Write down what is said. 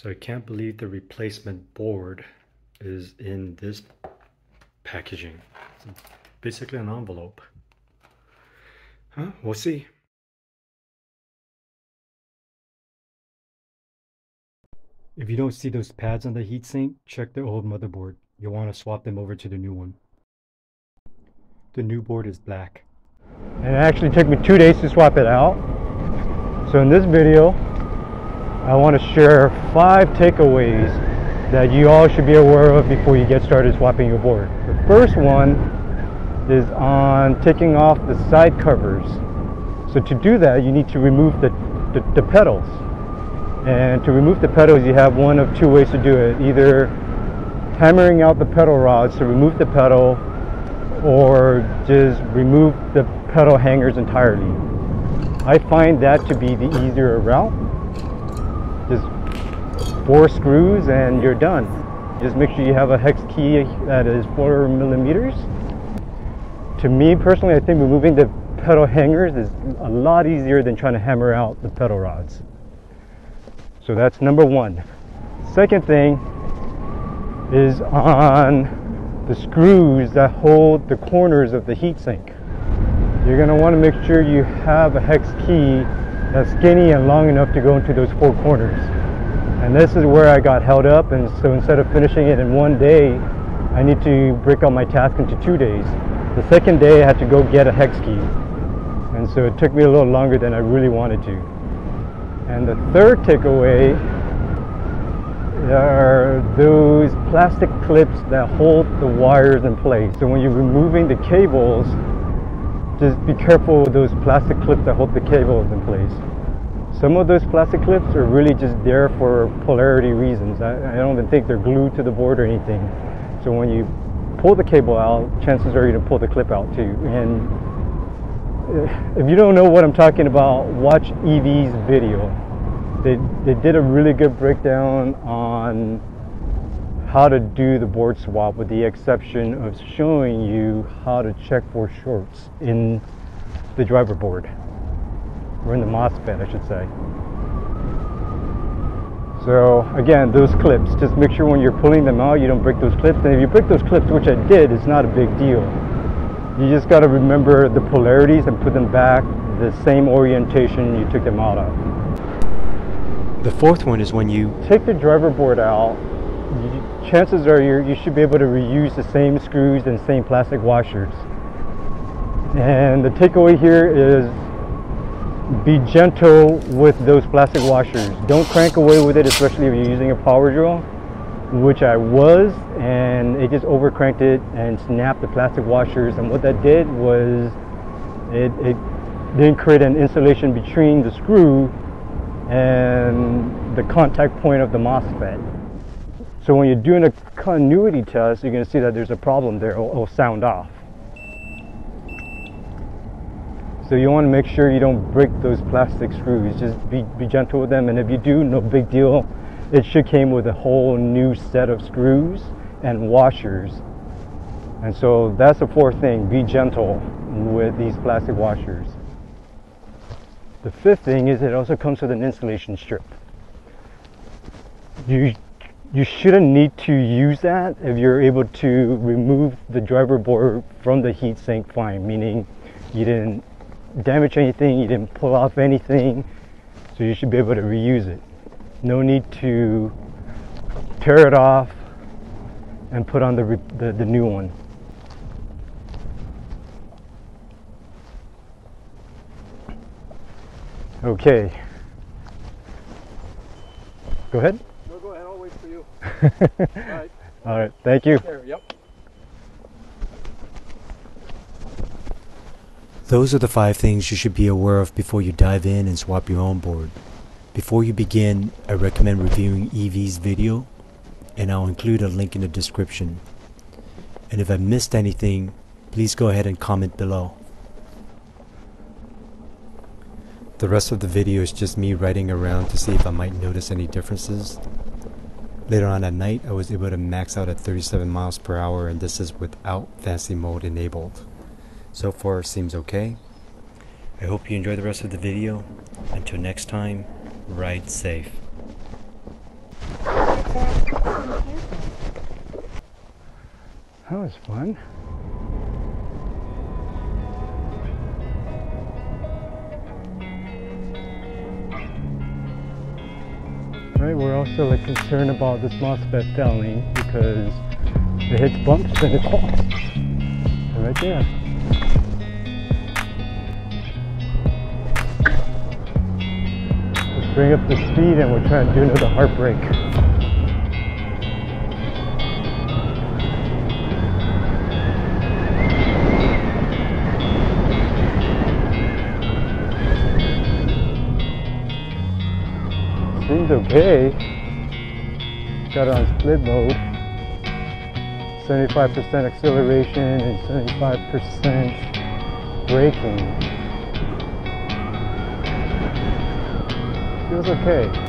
So I can't believe the replacement board is in this packaging. It's basically an envelope. Huh? We'll see. If you don't see those pads on the heatsink, check the old motherboard. You'll want to swap them over to the new one. The new board is black. And it actually took me two days to swap it out. So in this video, I want to share five takeaways that you all should be aware of before you get started swapping your board. The first one is on taking off the side covers. So to do that, you need to remove the, the, the pedals. And to remove the pedals, you have one of two ways to do it. Either hammering out the pedal rods to remove the pedal or just remove the pedal hangers entirely. I find that to be the easier route four screws and you're done. Just make sure you have a hex key that is four millimeters. To me personally, I think removing the pedal hangers is a lot easier than trying to hammer out the pedal rods. So that's number one. Second thing is on the screws that hold the corners of the heatsink. You're going to want to make sure you have a hex key that's skinny and long enough to go into those four corners. And this is where I got held up and so instead of finishing it in one day, I need to break up my task into two days. The second day I had to go get a hex key. And so it took me a little longer than I really wanted to. And the third takeaway are those plastic clips that hold the wires in place. So when you're removing the cables, just be careful with those plastic clips that hold the cables in place. Some of those plastic clips are really just there for polarity reasons. I, I don't even think they're glued to the board or anything. So when you pull the cable out, chances are you're gonna pull the clip out too. And uh, if you don't know what I'm talking about, watch Eevee's video. They, they did a really good breakdown on how to do the board swap with the exception of showing you how to check for shorts in the driver board or in the MOSFET I should say. So again, those clips, just make sure when you're pulling them out, you don't break those clips. And if you break those clips, which I did, it's not a big deal. You just got to remember the polarities and put them back the same orientation you took them out of. The fourth one is when you take the driver board out chances are you should be able to reuse the same screws and same plastic washers. And the takeaway here is be gentle with those plastic washers. Don't crank away with it, especially if you're using a power drill, which I was, and it just overcranked it and snapped the plastic washers. And what that did was it, it didn't create an insulation between the screw and the contact point of the MOSFET. So when you're doing a continuity test, you're to see that there's a problem there. It'll, it'll sound off. So you want to make sure you don't break those plastic screws. Just be, be gentle with them. And if you do, no big deal. It should came with a whole new set of screws and washers. And so that's the fourth thing. Be gentle with these plastic washers. The fifth thing is it also comes with an insulation strip. You you shouldn't need to use that if you're able to remove the driver board from the heatsink fine, meaning you didn't damage anything, you didn't pull off anything, so you should be able to reuse it. No need to tear it off and put on the, the, the new one. Okay. Go ahead. No, go ahead. I'll wait for you. All right. All right. Thank you. There, yep. Those are the five things you should be aware of before you dive in and swap your own board. Before you begin, I recommend reviewing Eevee's video, and I'll include a link in the description. And if I missed anything, please go ahead and comment below. The rest of the video is just me riding around to see if I might notice any differences Later on at night, I was able to max out at 37 miles per hour and this is without fancy mode enabled. So far seems okay. I hope you enjoy the rest of the video. Until next time, ride safe. That was fun. Right, we're also like concerned about this MOSFET failing because it hits bumps and it's off. Right there. Bring up the speed and we're trying to do another heartbreak. Seems okay. Got it on split mode. 75% acceleration and 75% braking. Feels okay.